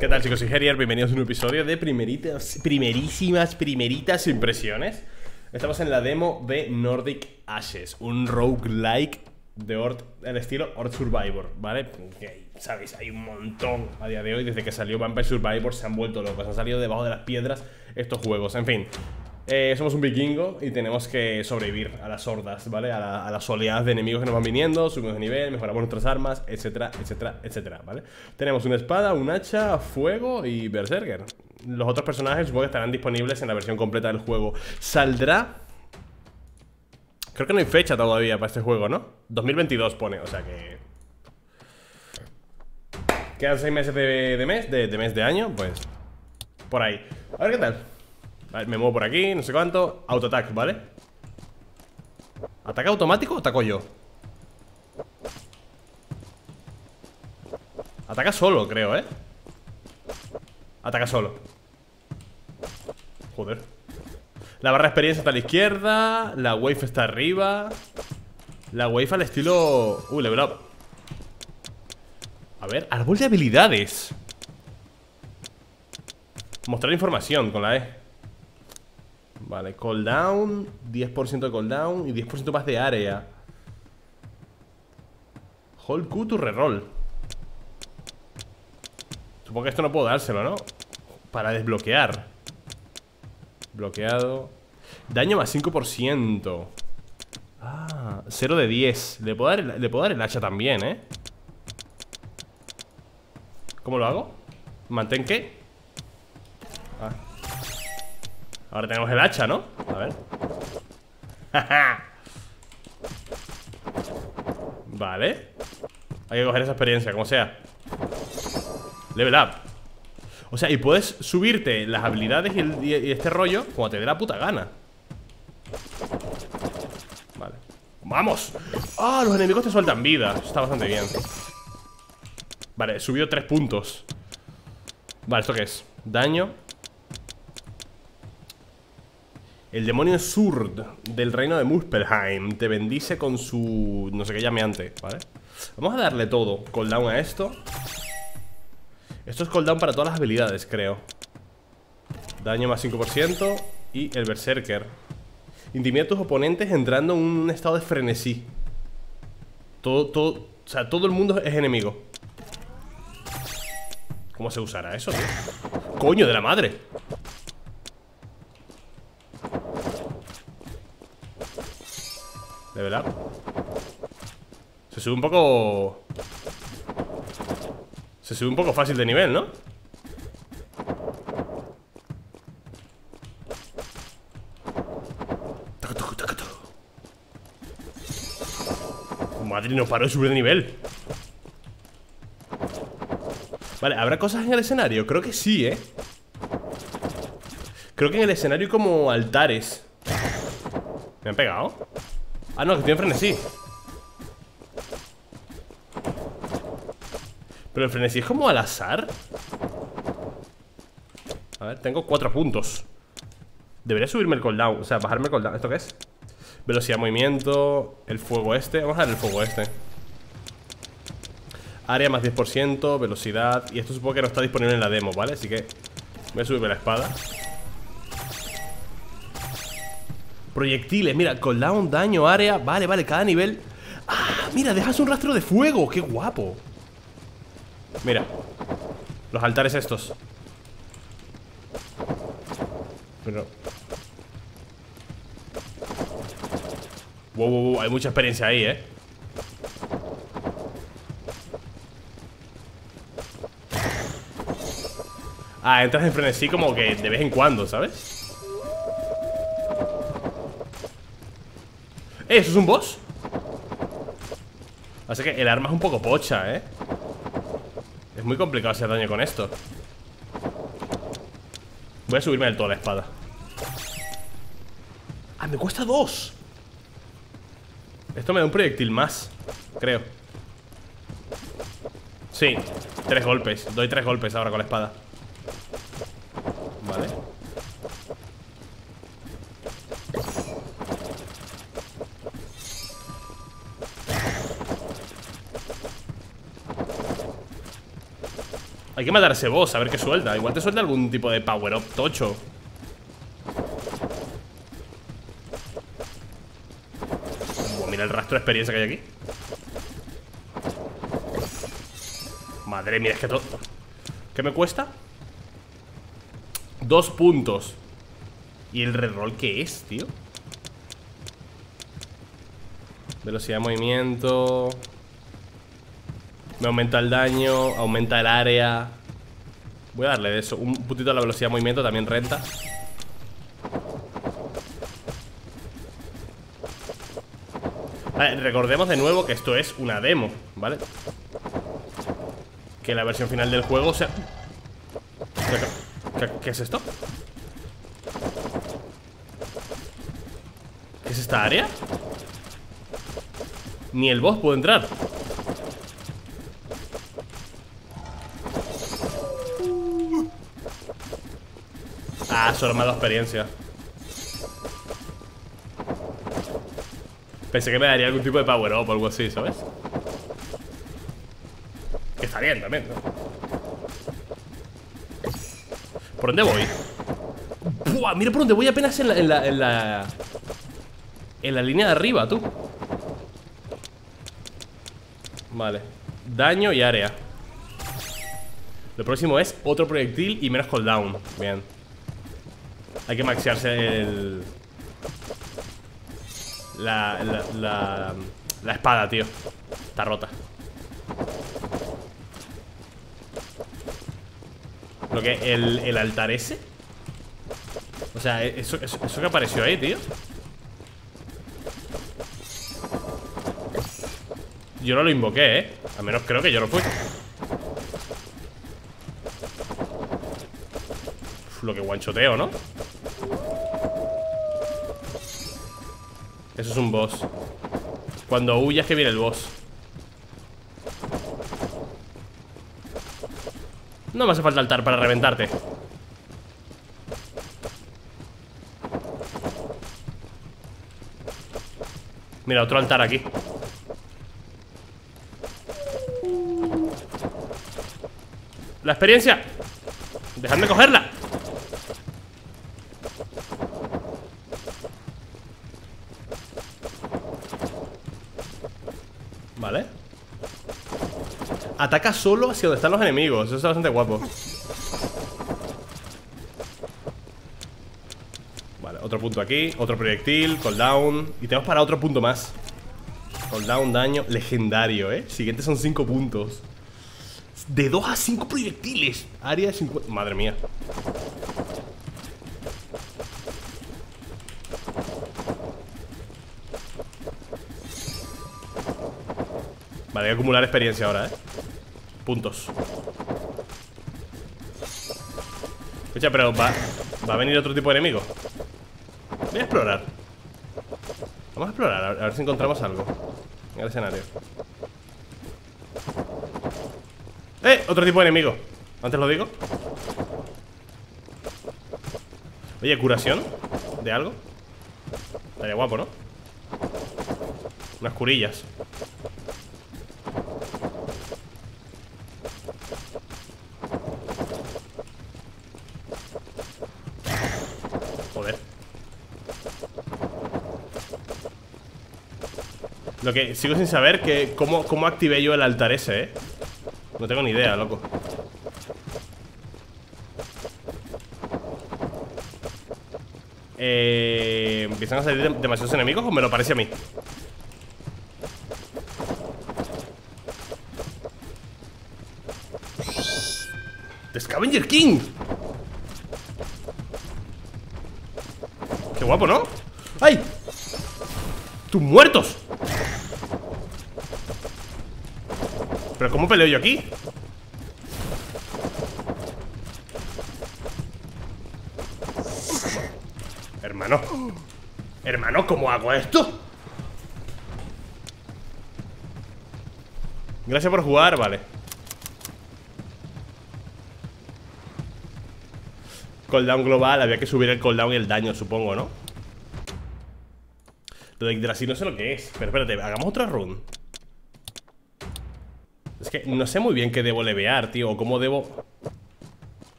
¿Qué tal chicos? Soy Herier, bienvenidos a un episodio de primeritas, primerísimas, primeritas impresiones Estamos en la demo de Nordic Ashes, un roguelike de Horde, el estilo Horde Survivor, ¿vale? Que, Sabéis, hay un montón a día de hoy, desde que salió Vampire Survivor se han vuelto locos, han salido debajo de las piedras estos juegos, en fin eh, somos un vikingo y tenemos que sobrevivir a las hordas, ¿vale? A, las oleadas de enemigos que nos van viniendo, subimos de nivel, mejoramos nuestras armas, etcétera, etcétera, etcétera, ¿vale? Tenemos una espada, un hacha, fuego y berserker. Los otros personajes supongo que estarán disponibles en la versión completa del juego. ¿Saldrá? Creo que no hay fecha todavía para este juego, ¿no? 2022 pone, o sea que... Quedan 6 meses de, mes, de mes de año, pues... Por ahí. A ver qué tal. Vale, me muevo por aquí, no sé cuánto. Autoatac, ¿vale? ¿Ataque automático o ataco yo? Ataca solo, creo, ¿eh? Ataca solo. Joder. La barra de experiencia está a la izquierda La wave está arriba. La wave al estilo... Uh, level up. A ver, árbol de habilidades. Mostrar información con la E Vale, cooldown 10% de cooldown y 10% más de área Hold Q to reroll Supongo que esto no puedo dárselo, ¿no? Para desbloquear Bloqueado Daño más 5% Ah, 0 de 10 le puedo, dar el, le puedo dar el hacha también, ¿eh? ¿Cómo lo hago? ¿Mantén qué? Ah Ahora tenemos el hacha, ¿no? A ver. Vale. Hay que coger esa experiencia, como sea. Level up. O sea, y puedes subirte las habilidades y, este rollo Como te dé la puta gana. Vale. ¡Vamos! ¡Ah! los enemigos te sueltan vida. Está bastante bien. Vale, he subido 3 puntos. Vale, ¿esto qué es? Daño el demonio Surd del reino de Muspelheim te bendice con su... no sé qué llameante, ¿vale? Vamos a darle todo Cooldown a esto Esto es cooldown para todas las habilidades, creo Daño más 5% Y el Berserker Intimida a tus oponentes entrando en un estado de frenesí Todo, todo... O sea, todo el mundo es enemigo ¿Cómo se usará eso, tío? ¡Coño de la madre! De verdad Se sube un poco Se sube un poco fácil de nivel, ¿no? Madre, no paro de subir de nivel Vale, ¿habrá cosas en el escenario? Creo que sí, ¿eh? Creo que en el escenario hay como altares ¿Me han pegado? Ah, no, que tiene frenesí. Pero el frenesí es como al azar. A ver, tengo cuatro puntos. Debería subirme el cooldown O sea, bajarme el cooldown. ¿Esto qué es? Velocidad de movimiento El fuego este. Vamos a dar el fuego este. Área más 10% Velocidad. Y esto supongo que no está disponible en la demo, ¿vale? Así que Voy a subirme la espada Proyectiles, mira, cooldown, daño, área. Vale, vale, cada nivel. Ah, mira, dejas un rastro de fuego, qué guapo. Mira Los altares estos. Pero Wow, wow, wow, hay mucha experiencia ahí, eh. Ah, entras en frenesí como que de vez en cuando, ¿sabes? ¿Eh, ¿Eso es un boss? Así que el arma es un poco pocha, ¿eh? Es muy complicado hacer daño con esto Voy a subirme del todo la espada ¡Ah, me cuesta dos! Esto me da un proyectil más Creo Sí, tres golpes Doy tres golpes ahora con la espada Hay que matar a ese boss, a ver qué suelta. Igual te suelta algún tipo de power up tocho. Mira el rastro de experiencia que hay aquí. Madre mía, es que todo... ¿Qué me cuesta? Dos puntos. ¿Y el reroll qué es, tío? Velocidad de movimiento Me aumenta el daño Aumenta el área Voy a darle de eso Un puntito a la velocidad de movimiento también renta Vale, recordemos de nuevo que esto es una demo, ¿vale? Que la versión final del juego sea... ¿Qué, es esto? ¿Qué es esta área? Ni el boss puede entrar Ah, solo experiencia Pensé que me daría algún tipo de power up o algo así, ¿sabes? Que está bien también, ¿no? ¿Por dónde voy? ¡Buah! Mira por dónde voy apenas en la, en la, en la... En la línea de arriba, tú Vale Daño y área Lo próximo es otro proyectil y menos cooldown Bien Hay que maxearse el... La, la, la, espada, tío. Está rota. Lo que, el, el altar ese. O sea, eso, eso, eso que apareció ahí, tío. Yo no lo invoqué, ¿eh? Al menos creo que yo lo fui. Lo que guanchoteo, ¿no? Eso es un boss. Cuando huyas que viene el boss. No me hace falta altar para reventarte. Mira, otro altar aquí. La experiencia. Dejadme cogerla Ataca solo hacia donde están los enemigos. Eso está bastante guapo. Vale, otro punto aquí Otro proyectil, cooldown. Y tenemos para otro punto más. Cooldown, daño, legendario, eh Siguiente son 5 puntos. De 2 a 5 proyectiles. Área de 50... Madre mía. Vale, hay que acumular experiencia ahora, eh puntos Escucha, pero va, va a venir otro tipo de enemigo Voy a explorar Vamos a explorar, a ver si encontramos algo En el escenario ¡Eh! Otro tipo de enemigo Antes lo digo Oye, ¿curación? ¿De algo? Estaría guapo, ¿no? Unas curillas Lo que sigo sin saber que cómo, cómo activé yo el altar ese, ¿eh? No tengo ni idea, loco eh, ¿Empiezan a salir demasiados enemigos o me lo parece a mí? ¡The Scavenger King! ¡Qué guapo, ¿no? ¡Ay! ¡Tus muertos! ¿Pero cómo peleo yo aquí? Hermano Hermano, ¿cómo hago esto? Gracias por jugar, vale Cooldown global, había que subir el cooldown y el daño, supongo, ¿no? Lo de Yggdrasil no sé lo que es Pero espérate, hagamos otra run es que no sé muy bien qué debo levear, tío O cómo debo...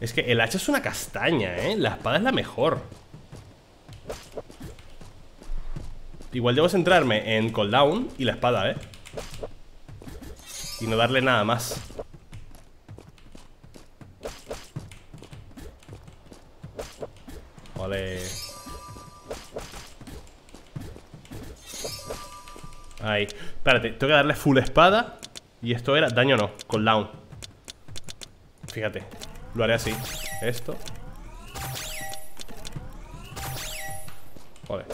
Es que el hacha es una castaña, ¿eh? La espada es la mejor. Igual debo centrarme en cooldown y la espada, ¿eh? Y no darle nada más. Vale. Ahí. Espérate, tengo que darle full espada Y esto era, daño no, cooldown Fíjate Lo haré así. Esto. Joder.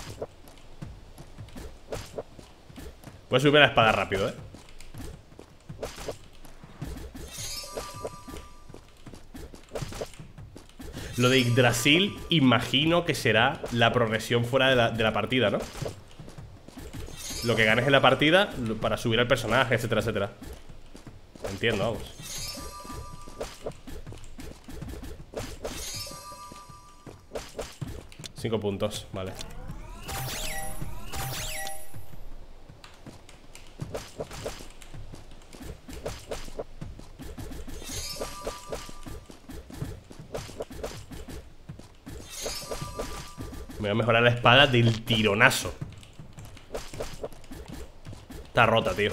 Voy a subir la espada rápido, eh. Lo de Yggdrasil imagino que será la progresión fuera de la partida, ¿no? Lo que ganes en la partida para subir al personaje, etcétera, etcétera. Entiendo, vamos. Cinco puntos, vale. Me voy a mejorar la espada del tironazo Está rota, tío.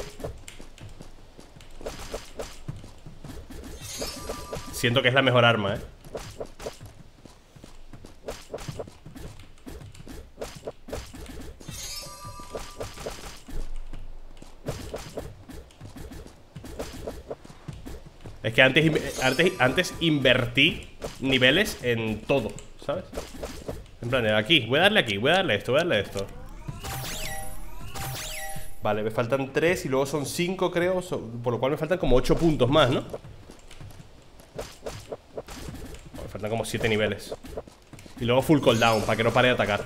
Siento que es la mejor arma, eh. Es que antes, antes, antes invertí niveles en todo, ¿sabes? En plan, aquí, voy a darle aquí, voy a darle esto, voy a darle esto Vale, me faltan 3 y luego son 5 creo Por lo cual me faltan como 8 puntos más, ¿no? Me faltan como 7 niveles Y luego full cooldown, para que no pare de atacar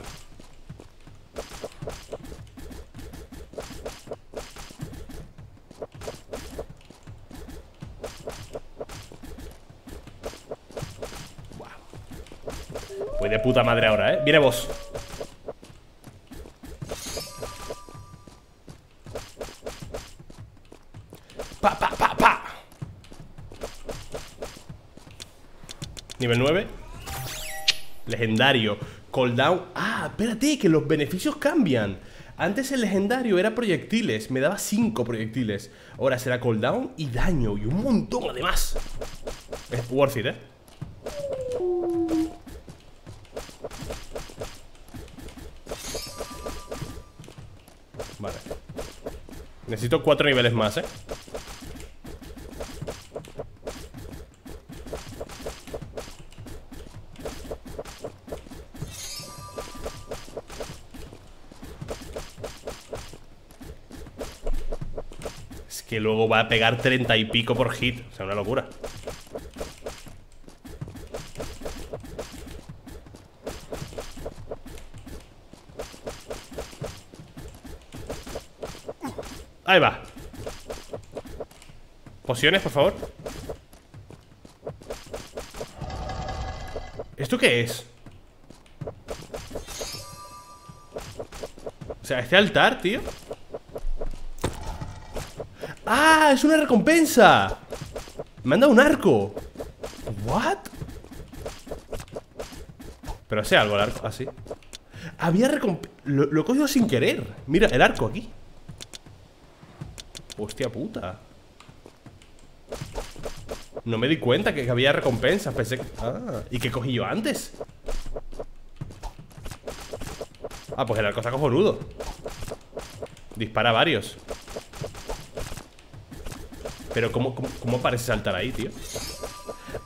Voy de puta madre ahora, ¿eh? Viene vos Pa, pa, pa, pa. Nivel 9 Legendario. Cooldown. Ah, espérate, que los beneficios cambian. Antes el legendario era proyectiles. Me daba 5 proyectiles. Ahora será cooldown y daño Y un montón además. Es worth it, eh Vale. Necesito cuatro niveles más, ¿eh? Que luego va a pegar treinta y pico por hit. O sea, una locura. Ahí va. Pociones, por favor. ¿Esto qué es? O sea, este altar, tío ¡Ah! ¡Es una recompensa! Me han dado un arco ¿What? Pero sé algo el arco, así ah, Había recompensa lo, lo he cogido sin querer Mira, el arco aquí Hostia puta No me di cuenta que había recompensas Pensé que... Ah, ¿y qué cogí yo antes? Ah, pues el arco está cojonudo Dispara varios Pero ¿cómo, cómo, parece saltar ahí, tío?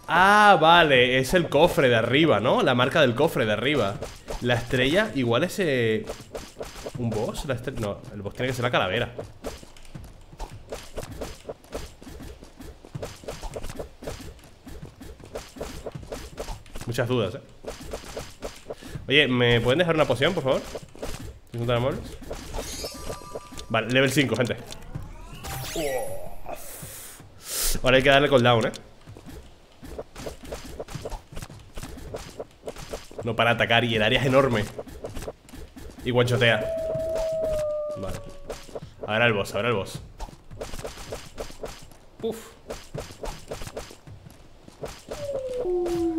Ah, vale, es el cofre de arriba, ¿no? La marca del cofre de arriba La estrella igual es... ¿Un boss? La No, el boss tiene que ser la calavera Muchas dudas, eh Oye, ¿me pueden dejar una poción, por favor? Vale, level 5, gente Ahora hay que darle cooldown, eh No para atacar y el área es enorme. Y guanchotea. Vale. Ahora el boss, ahora el boss. Uf.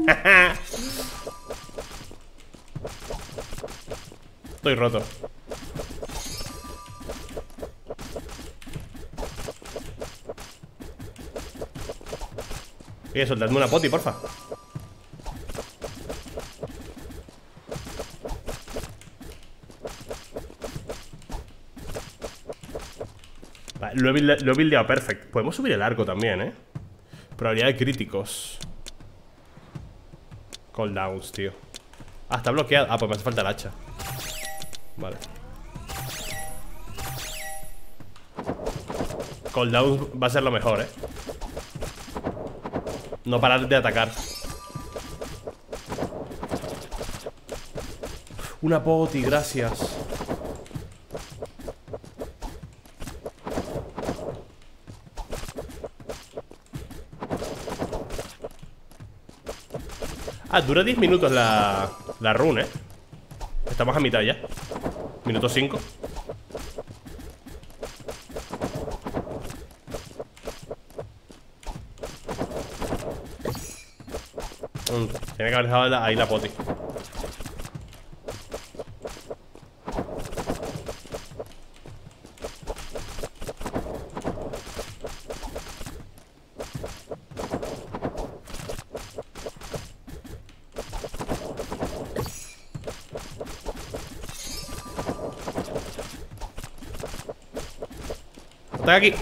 Estoy roto. Oye, soltadme una poti, porfa. Vale, lo he, builde- lo he buildeado perfecto. Podemos subir el arco también, ¿eh? Probabilidad de críticos. Cooldowns, tío. Ah, está bloqueado. Ah, pues me hace falta el hacha. Vale. Cooldowns va a ser lo mejor, ¿eh? No parar de atacar. Una poti, gracias. Ah, dura 10 minutos la, la run, ¿eh? Estamos a mitad ya. Minuto 5. Tiene que haber dejado la- ahí la poti. Está aquí.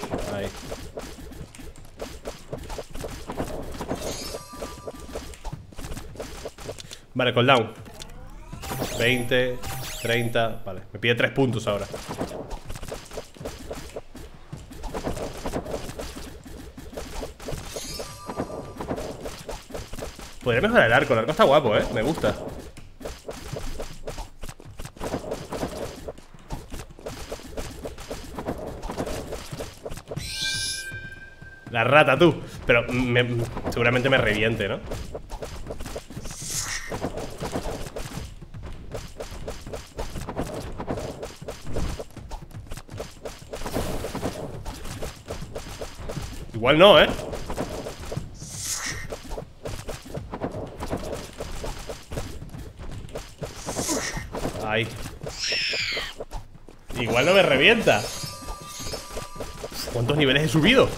Vale, cooldown 20, 30 Vale, me pide 3 puntos ahora. Podría mejorar el arco, el arco está guapo, eh Me gusta. La rata, tú. Pero me- seguramente me reviente, ¿no? Igual no, ¿eh? Ahí Igual no me revienta ¿Cuántos niveles he subido?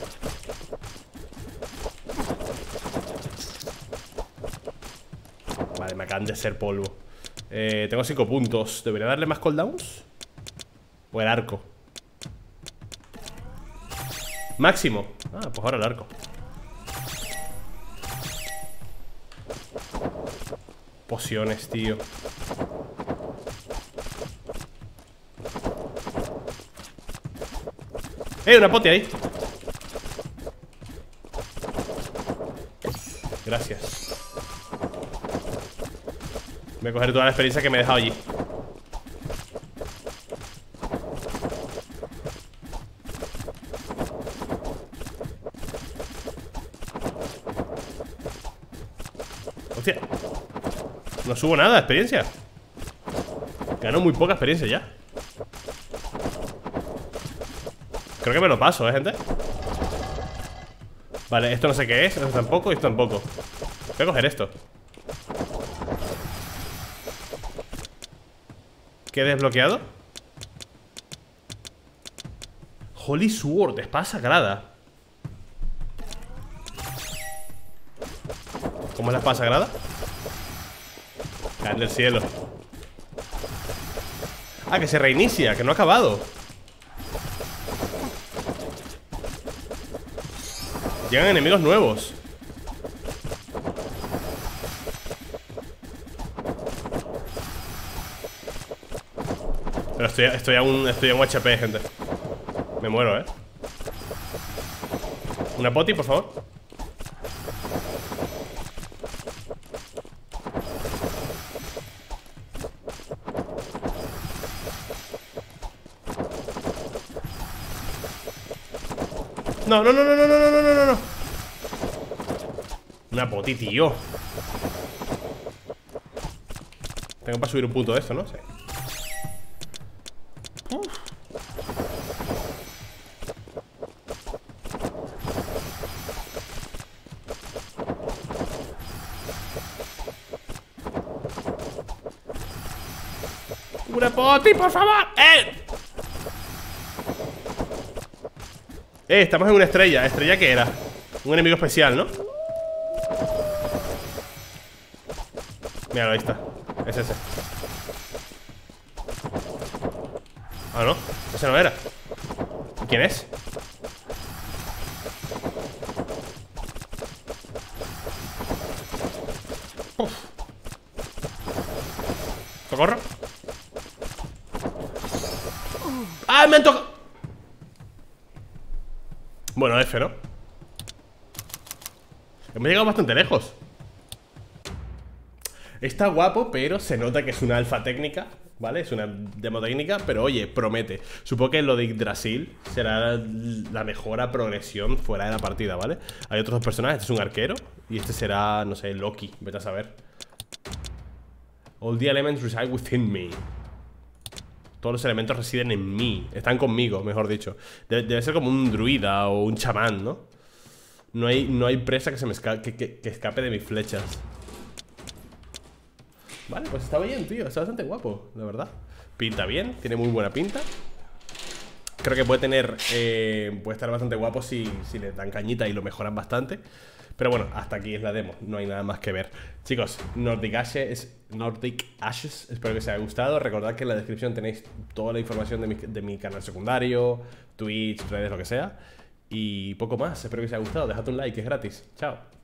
Vale, me acaban de ser polvo eh, Tengo 5 puntos ¿Debería darle más cooldowns? O el arco Máximo. Ah, pues ahora el arco. Pociones, tío. ¡Eh, una poti ahí! Gracias. Voy a coger toda la experiencia que me he dejado allí Hostia No subo nada experiencia Gano muy poca experiencia ya Creo que me lo paso, ¿eh, gente? Vale, esto no sé qué es Esto tampoco y esto tampoco Voy a coger esto ¿Qué he desbloqueado? Holy Sword, espada sagrada ¿Cómo es la espada sagrada? Caer del cielo. Ah, que se reinicia, que no ha acabado. Llegan enemigos nuevos. Pero estoy, estoy a un, estoy un HP, gente. Me muero, ¿eh? Una poti, por favor No, no, no, no, no, no, no, no, no, no. Una poti, tío. Tengo para subir un punto de esto, ¿no? Sí. ¡Una poti, por favor! ¡Eh! Eh, estamos en una estrella ¿Estrella qué era? Un enemigo especial, ¿no? Mira, ahí está Es ese Ah, no Ese no era ¿Quién es? Uf. ¿Socorro? ¡Ah, me han tocado! Bueno, F, ¿no? Hemos llegado bastante lejos Está guapo, pero se nota que es una alfa técnica ¿Vale? Es una demo técnica, pero oye, promete Supongo que lo de Yggdrasil será la mejora progresión fuera de la partida, ¿vale? Hay otros dos personajes, este es un arquero Y este será, no sé, Loki, vete a saber All the elements reside within me todos los elementos residen en mí Están conmigo, mejor dicho. Debe, ser como un druida o un chamán, ¿no? No hay, no hay presa que se me escape, que, escape de mis flechas. Vale, pues está bien, tío Está bastante guapo, la verdad. Pinta bien, tiene muy buena pinta. Creo que puede tener eh, Puede estar bastante guapo si, si le dan cañita y lo mejoran bastante pero bueno, hasta aquí es la demo, no hay nada más que ver. Chicos, Nordic Ashes, Nordic Ashes espero que os haya gustado. Recordad que en la descripción tenéis toda la información de mi, de mi canal secundario Twitch, redes, lo que sea. Y poco más, espero que os haya gustado. Dejad un like, es gratis, chao